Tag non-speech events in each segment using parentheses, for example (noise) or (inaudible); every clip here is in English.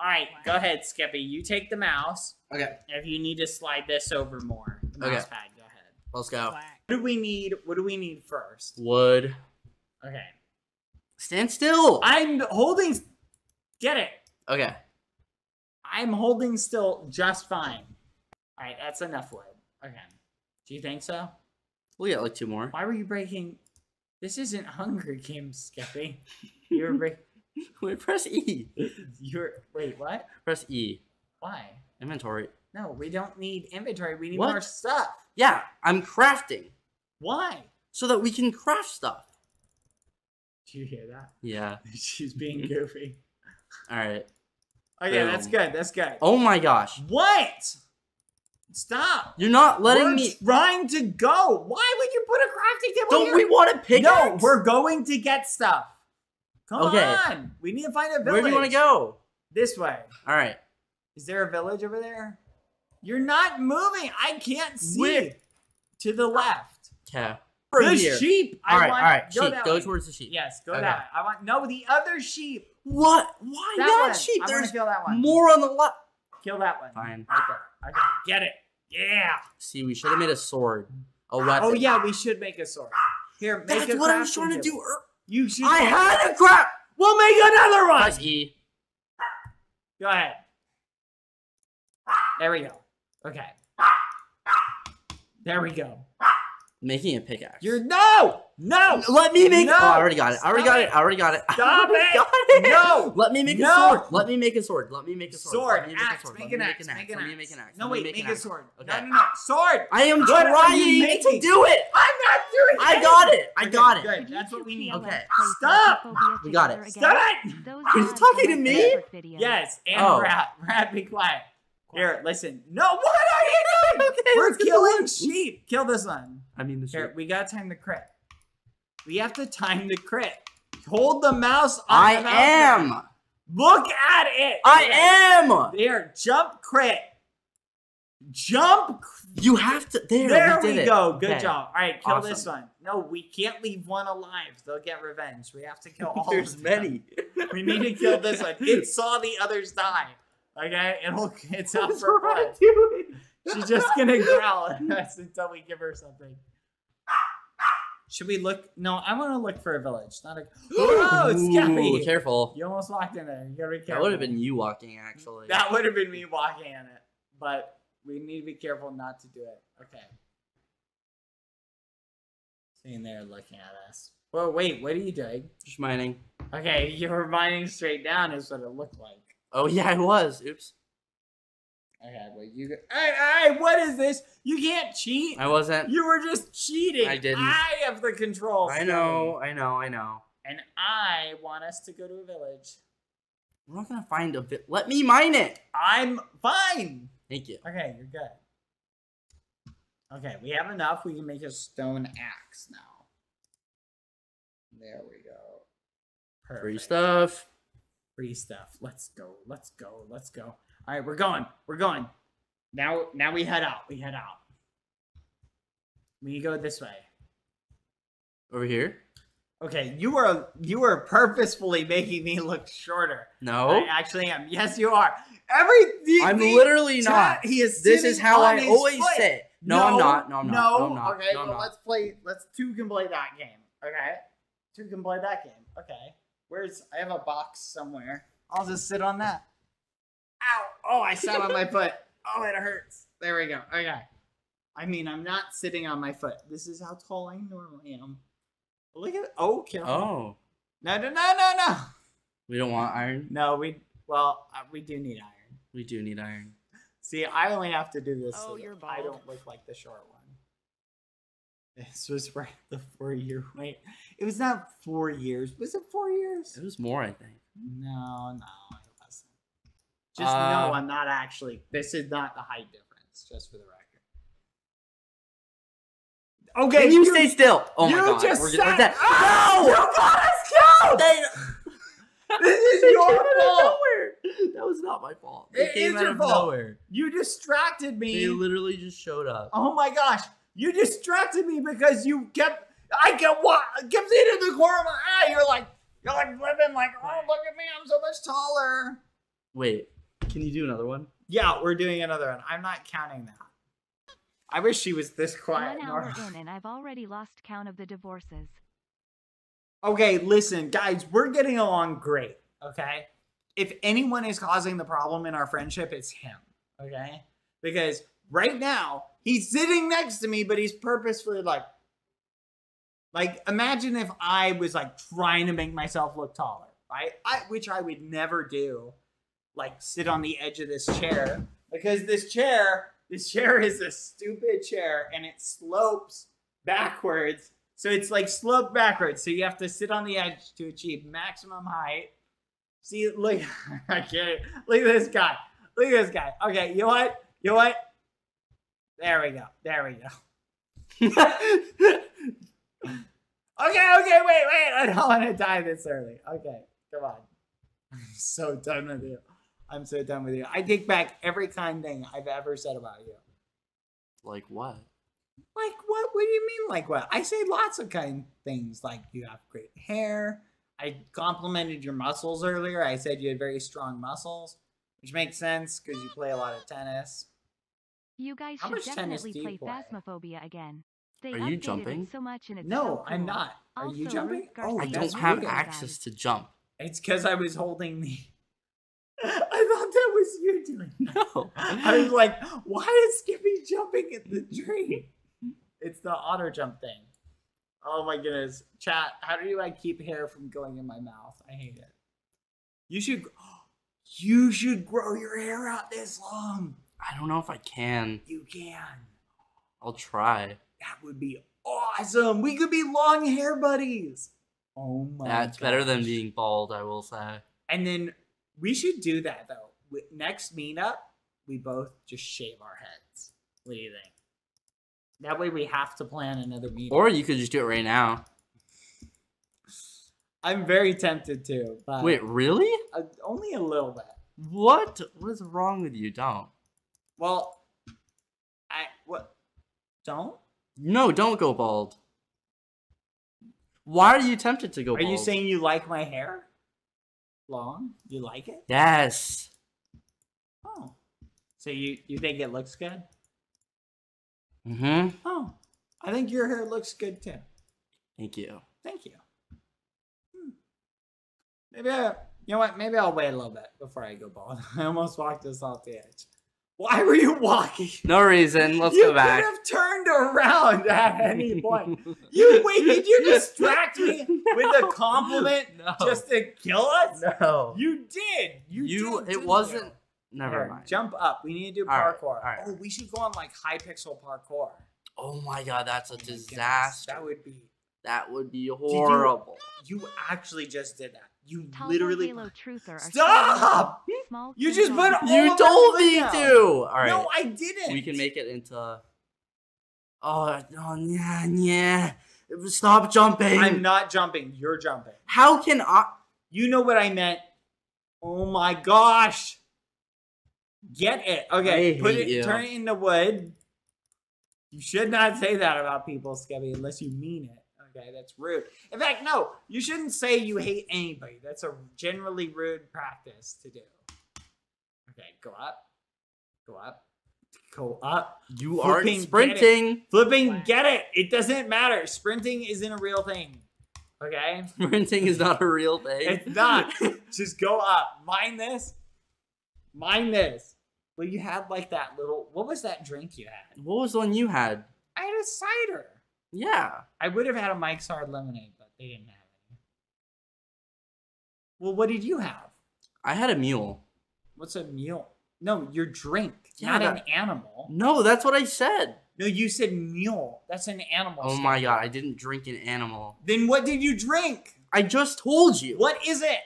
All right, go ahead, Skeppy. You take the mouse. Okay, If you need to slide this over more, the Okay. mouse pad, go ahead. let's go. What do we need? What do we need first? Wood. Okay. Stand still. I'm holding. Get it. Okay. I'm holding still just fine. All right, that's enough wood. Okay. Do you think so? We'll get like two more. Why were you breaking? This isn't Hunger Games, Skeppy. You were break. (laughs) Wait, press E. You're wait. What? Press E. Why? Inventory. No, we don't need inventory. We need What? more stuff. Yeah, I'm crafting Why? so that we can craft stuff. Do you hear that? Yeah. (laughs) She's being goofy. (laughs) All right. Oh, okay, that's good. That's good. Oh my gosh. What? Stop. You're not letting we're me. trying to go. Why would you put a crafting table Don't here? we want to pick? No, we're going to get stuff. Come Okay. on. We need to find a village. Where do you want to go? This way. All right. Is there a village over there? You're not moving. I can't see. Where? To the left. Okay. The here. sheep. All I right. want, All right. Go, Sheep. Go way. towards the sheep. Yes, go Okay. that way. I want no the other sheep. What? Why That not one. sheep? I There's kill that one. more on the left. Kill that one. Fine. Right there. Okay, get it. Yeah. See, we should have made a sword, a weapon. Oh yeah, we should make a sword. Here, make That's a what I was trying to do. You should. I had a crap. We'll make another one. Press E. Go ahead. There we go. Okay. There we go. Making a pickaxe. You're no, no. Let me make. No! Oh, I already got it. I already got it! it. I already got it. (laughs) Stop it! got it. No! Let me make No! a sword. Let me make a sword. Let me make a sword. Sword, Let me make a axe, sword. make an axe, make an Let me axe. make an axe. No, Let wait, make make a sword. Okay. No, no, no, sword. I am What are you trying to do it. I'm not doing. I got it. I Okay, got it. Good. That's what we need. Okay. Stop! We got it. Stop it. Are you talking to me? Yes, and Oh. rat. Rat, be quiet. Here, listen. No, what are you (laughs) doing? Okay, We're killing sheep. Kill this one. I mean the Here, we got time to crit. We have to time the crit. Hold the mouse on I the mouse button. am. Look at it. I Okay. am. There, jump crit. Jump. You have to. There. There we, we, go. Good Okay. job. All right, kill Awesome. this one. No, we can't leave one alive. They'll get revenge. We have to kill (laughs) all There's of them. many. We need to kill this one. It (laughs) saw the others die. Okay, it'll it's out What's for blood. She's just gonna (laughs) growl at us until we give her something. Should we look? No, I want to look for a village, not a. (gasps) Oh, it's Ooh, Skeppy. Careful. You almost walked in there. You gotta be careful. That would have been you walking, actually. That would have been me walking in it, but we need to be careful not to do it. Okay. Sitting there looking at us. Well, wait. What are you doing? Just mining. Okay, (laughs) you were mining straight down. Is what it looked like. Oh yeah, I was. Oops. Okay, well you. Hey, hey, what is this? You can't cheat. I wasn't. You were just cheating. I didn't. I have the controls. I know. I know. I know. And I want us to go to a village. We're not gonna find a bit. Let me mine it. I'm fine. Thank you. Okay, you're good. Okay, we have enough. We can make a stone axe now. There we go. Perfect. Free stuff. Free stuff. Let's go. Let's go. Let's go. All right, we're going. We're going. Now, now we head out. We head out. We go this way. Over here. Okay, you are you are purposefully making me look shorter. No, I actually am. Yes, you are. Every the, I'm the literally not. He is. This is how I always foot. sit. No, I'm not. No, I'm not. No. No, I'm not. Okay, No, well, let's play. Let's two can play that game. Okay, two can play that game. Okay, where's? I have a box somewhere. I'll just sit on that. Ow! Oh, I sat on my (laughs) foot. Oh, it hurts. There we go. Okay. I mean, I'm not sitting on my foot. This is how tall I normally am. Look at it. Oh, careful. Oh, No, no, no, no, no. we don't want iron. No, we. Well, uh, we do need iron. We do need iron. See, I only have to do this Oh, so you're bald. I don't look like the short one. This was right (laughs) the four year wait. It was not four years. Was it four years? It was more, I think. No, no, it wasn't. Just Uh, no, I'm not actually. This is not the height difference, just for the record. Okay, Can you stay still? Oh my you god. just we're, sat- we're. Ah! No! You got us killed! They- (laughs) This is your came out of fault. nowhere. That was not my fault. It, It came is out your of fault. nowhere. You distracted me. They literally just showed up. Oh my gosh, you distracted me because you kept I kept what kept seeing in the corner of my eye. You're like you're like flipping like oh look at me I'm so much taller. Wait, can you do another one? Yeah, we're doing another one. I'm not counting that. I wish she was this quiet. One hour in, and I've already lost count of the divorces. Okay, listen, guys, we're getting along great. Okay. If anyone is causing the problem in our friendship, it's him. Okay. Because right now, he's sitting next to me, but he's purposefully like, like, imagine if I was like trying to make myself look taller, right? I, which I would never do. Like, sit on the edge of this chair because this chair, this chair is a stupid chair and it slopes backwards. So it's like sloped backwards. So you have to sit on the edge to achieve maximum height. See, look, (laughs) I can't. Look at this guy. Look at this guy. Okay, you know what? You know what? There we go. There we go. (laughs) Okay, okay, wait, wait. I don't want to die this early. Okay, come on. (laughs) I'm so done with you. I'm so done with you. I take back every kind thing I've ever said about you. Like what? Like what? What do you mean? Like what? I say lots of kind things. Like you have great hair. I complimented your muscles earlier. I said you had very strong muscles, which makes sense because you play a lot of tennis. You guys How should much tennis definitely do you play play? Phasmophobia again. They Are you jumping? so much and it's No, so I'm not. Are you jumping? Oh, I don't have access to jump. It's because I was holding the. (laughs) I thought that was you doing. No. I was like, why is Skeppy jumping at the tree? It's the auto jump thing. Oh my goodness. Chat, how do I keep hair from going in my mouth? I hate it. You should (gasps) you should grow your hair out this long. I don't know if I can. You can. I'll try. That would be awesome. We could be long hair buddies. Oh my That's better than being bald, I will say. And then we should do that though. Next meetup, we both just shave our heads. What do you think? That way we have to plan another meetup. Or you could just do it right now. I'm very tempted to, but Wait, really? uh, only a little bit. What? What is wrong with you? Don't. Well, I what? Don't? No, don't go bald. Why are you tempted to go Are bald? you saying you like my hair? Long? You like it? Yes. Oh, so you you think it looks good? Mm-hmm. Oh, I think your hair looks good too. Thank you. Thank you. Hmm. Maybe I, you know what? Maybe I'll wait a little bit before I go bald. (laughs) I almost walked us off the edge. Why were you walking? No reason. Let's you go back. You could have turned around at any (laughs) point. You wait, did you distract me (laughs) with a compliment No. just to kill us? no. You did. You, You. did, it wasn't. you? Never Here, mind. Jump up. We need to do All parkour. all right. Oh, we should go on like Hypixel parkour. Oh my god, that's a Oh my goodness, disaster. That would be. That would be you- horrible. You actually just did that. You Talbot literally. Halo Truther are Stop! so small You just on put all You told me to. All right. No, I didn't. we can make it into. Uh, oh, oh yeah, yeah. Stop jumping. I'm not jumping. You're jumping. How can I? You know what I meant. Oh my gosh. Get it. Okay, I put hate it you. turn it into wood. You should not say that about people, Skeppy, unless you mean it. Okay, that's rude. In fact, no, you shouldn't say you hate anybody. That's a generally rude practice to do. Okay, go up. Go up. Go up. You Flipping, aren't get it. sprinting. Flipping, get it. It doesn't matter. Sprinting isn't a real thing. Okay? (laughs) Sprinting is not a real thing. It's not. (laughs) Just go up. Mind this. Mind this. Well, you had like that little. What was that drink you had? what was the one you had? I had a cider. Yeah. I would have had a Mike's Hard Lemonade, but they didn't have any. Well, what did you have? I had a mule. What's a mule? No, your drink, Yeah, not that- an animal. No, that's what I said. No, you said mule. That's an animal. Oh my god, I didn't drink an animal. Then what did you drink? I just told you. What is it?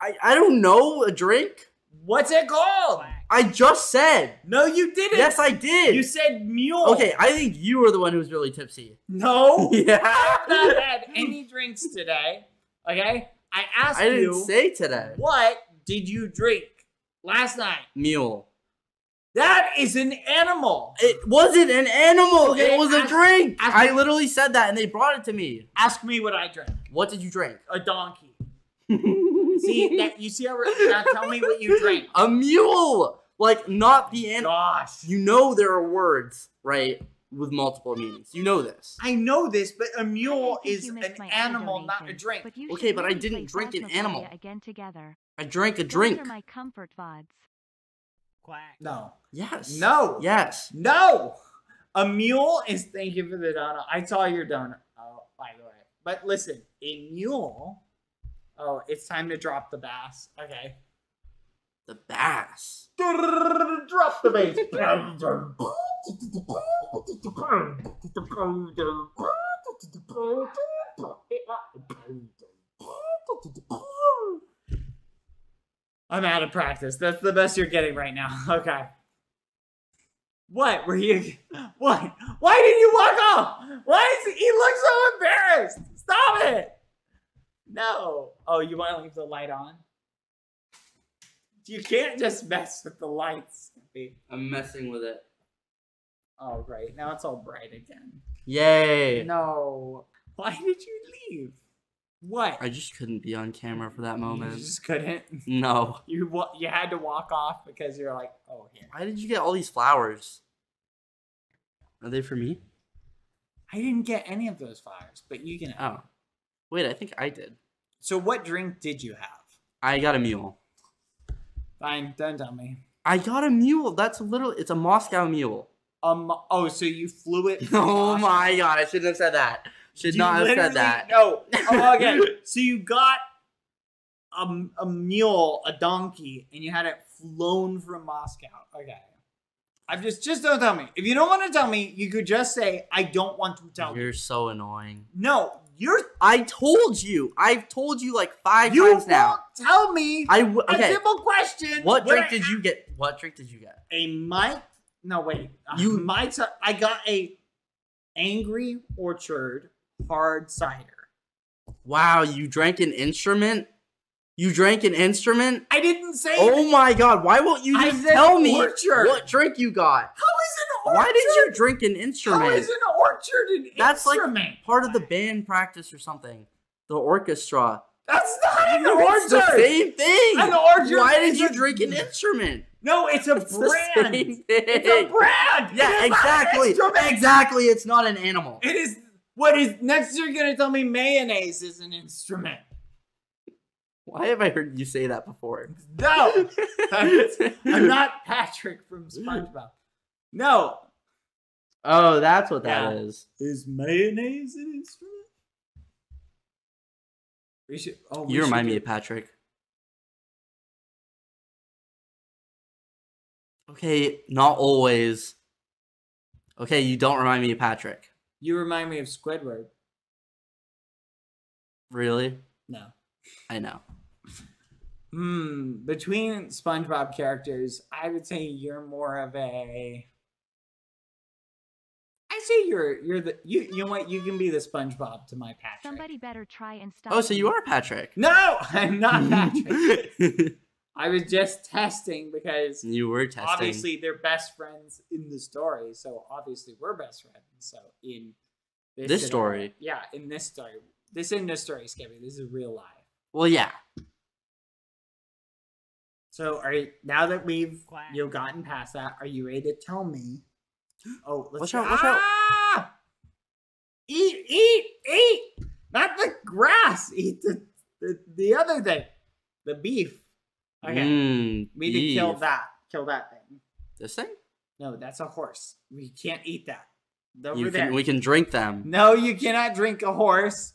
I, I don't know a drink. What's it called? I just said. No, you didn't. Yes, I did. You said mule. Okay, I think you were the one who was really tipsy. No. (laughs) Yeah. I have not had any drinks today. Okay? I asked I didn't you say today. what did you drink last night? Mule. That is an animal. It wasn't an animal. Okay, it was a drink. ask I literally said that, and they brought it to me. Ask me what I drank. What did you drink? A donkey. (laughs) See that you see how we're- now tell me what you drank. (laughs) A mule, like not the animal. Gosh. You know there are words, right, with multiple meanings. You know this. I know this, but a mule is an missed my other animal, not a drink. But you Okay, but I didn't drink an animal. again together. I drank a Those drink. are my comfort vods. Quack. No. Yes. No. Yes. No. A mule is thank you for the donut. I saw your donut. Oh, by the way. But listen, a mule. Oh, it's time to drop the bass. Okay. The bass. Drop the bass. (laughs) I'm out of practice. That's the best you're getting right now. (laughs) Okay. What were you? (laughs) What? Why did you walk off? Why is he look so embarrassed? Stop it! No. Oh, you want to leave the light on? You can't just mess with the lights. I'm messing with it. Oh, right. Now it's all bright again. Yay. No. Why did you leave? What? I just couldn't be on camera for that moment. You just couldn't. No. You wa- you had to walk off because you're like, oh, here. Why did you get all these flowers? Are they for me? I didn't get any of those flowers, but you can. Oh. Wait, I think I did. So, what drink did you have? I got a mule. Fine, don't tell me. I got a mule. That's a little. It's a Moscow mule. Um. Oh, so you flew it? (laughs) Oh Moscow? my god! I shouldn't have said that. Should You not have said that. No. (laughs) Oh, okay. so you got a, a mule, a donkey, and you had it flown from Moscow. Okay. I've just just don't tell me. If you don't want to tell me, you could just say I don't want to tell you. You're so annoying. No, you're I told you. I've told you like five you times now. tell me I w- a okay. simple question. What drink I did you get? What drink did you get? a mic no wait You- you I got a angry orchard hard cider Wow, you drank an instrument. You drank an instrument. i didn't say Oh my god! Why won't you just tell me orchard. what drink you got? how is an orchard Why did you drink an how instrument? is an orchard an instrument? That's like instrument? part of the band practice or something. The orchestra. that's not an It's orchard the same thing. An orchard Why did you drink an instrument? no it's a It's brand it's a brand Yeah, It is not an exactly. Exactly. It's not an animal. it is what is next you're gonna tell me mayonnaise is an instrument Why have I heard you say that before? no (laughs) i'm not patrick from spongebob no Oh, that's what that is. Yeah. Is mayonnaise an instrument? We should. Oh, we You remind should me of Patrick. Okay, not always. Okay, you don't remind me of Patrick. You remind me of Squidward. Really? No. I know. Hmm. Between SpongeBob characters, I would say you're more of a. I say you're you're the you you know what you can be the SpongeBob to my Patrick. Somebody better try and stop. Oh, so you are Patrick. No, I'm not (laughs) Patrick. (laughs) I was just testing because you were testing. obviously they're best friends in the story, so obviously we're best friends. So in This scenario- story. yeah, in this story, this isn't a story, Skeppy. This is real life. Well, yeah. So are you now that we've you've gotten past that? Are you ready to tell me? (gasps) Oh, let's Watch out, watch out. Ah! Eat, eat, eat! Not the grass. Eat the the, the other thing, the beef. Okay, Mm, we need to kill that. Kill that thing. This thing? No, that's a horse. We can't eat that. Over You there. can, we can drink them. No, you cannot drink a horse.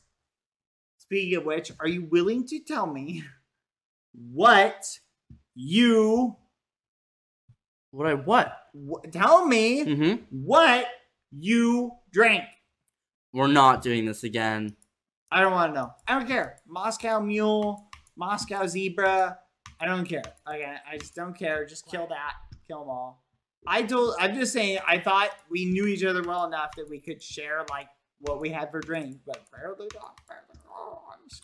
Speaking of which, are you willing to tell me (laughs) what you What I what? Tell me Mm-hmm. what you drank? We're not doing this again. I don't want to know. I don't care. Moscow mule, Moscow zebra. I don't care. Okay, I just don't care. Just kill that. Kill them all. I told. I'm just saying. I thought we knew each other well enough that we could share like what we had for drink. But apparently not. Apparently not. I'm scared.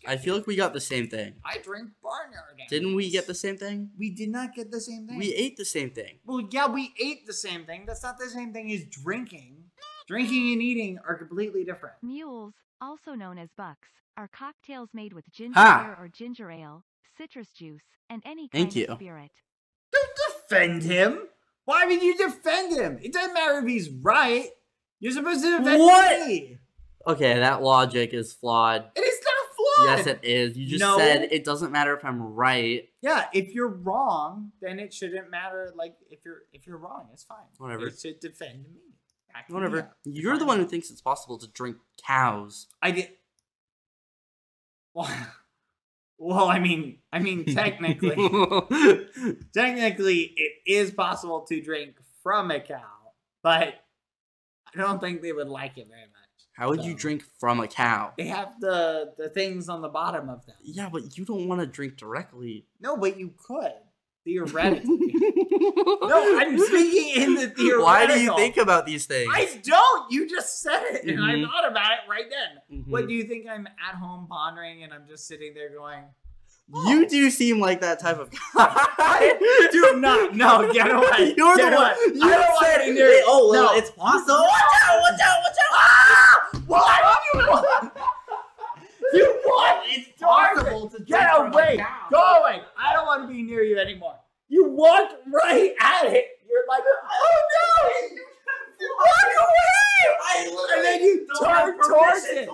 I feel like we got the same thing. I drink barnyard. Didn't we get the same thing? We did not get the same thing. We ate the same thing. Well, yeah, we ate the same thing. That's not the same thing as drinking. Drinking and eating are completely different. Mules, also known as bucks, are cocktails made with ginger Ha! beer or ginger ale, citrus juice, and any Thank kind you. of spirit. Don't defend him. Why would you defend him? It doesn't matter if he's right. You're supposed to defend What? me. Okay, that logic is flawed. It is not flawed. Yes, it is. You just No. said it doesn't matter if I'm right. Yeah, if you're wrong, then it shouldn't matter. Like if you're if you're wrong, it's fine. Whatever. It should defend me. Me Whatever. up. You're the one who thinks it's possible to drink cows. I did. Well, well, I mean, I mean, technically, (laughs) technically, it is possible to drink from a cow, but I don't think they would like it very much. How would you drink from a cow? They have the the things on the bottom of them. Yeah, but you don't want to drink directly. No, but you could theoretically. (laughs) no, I'm speaking in the theoretical. (laughs) Why do you think about these things? I don't. You just said it, and I Mhm. thought about it right then. Mhm. What do you think? I'm at home pondering, and I'm just sitting there going, You do seem like that type of (laughs) guy. I do not. No, get away. (laughs) You're get the away. one. You I don't want said to be near you. Oh, well, no. it's possible. Watch out! Watch out! Watch out! Ah! Would you want? (laughs) You want? It's it. possible to Get drink from a away. Go away. I don't want to be near you anymore. You walk right at it. You're like, oh no! Walk away! I And then you turn towards it. to.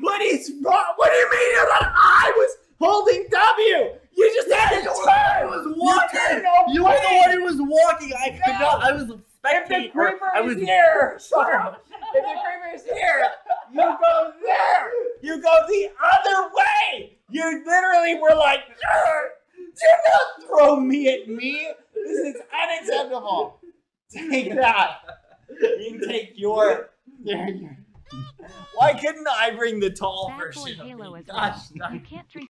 What is wrong? What do you mean? You're like, I was holding W. You just had to turn. I was walking. You, no You were the way. one who was walking. I could No. not. I was a If the spectator. Creeper I is was here, shut up. If the creeper is here, you go there. You go the other way. You literally were like, "Grr, do not throw me at me. This is unacceptable. Take that. You can take your. your- your- Why couldn't I bring the tall Bad version of Halo me? as Gosh, well. You can't drink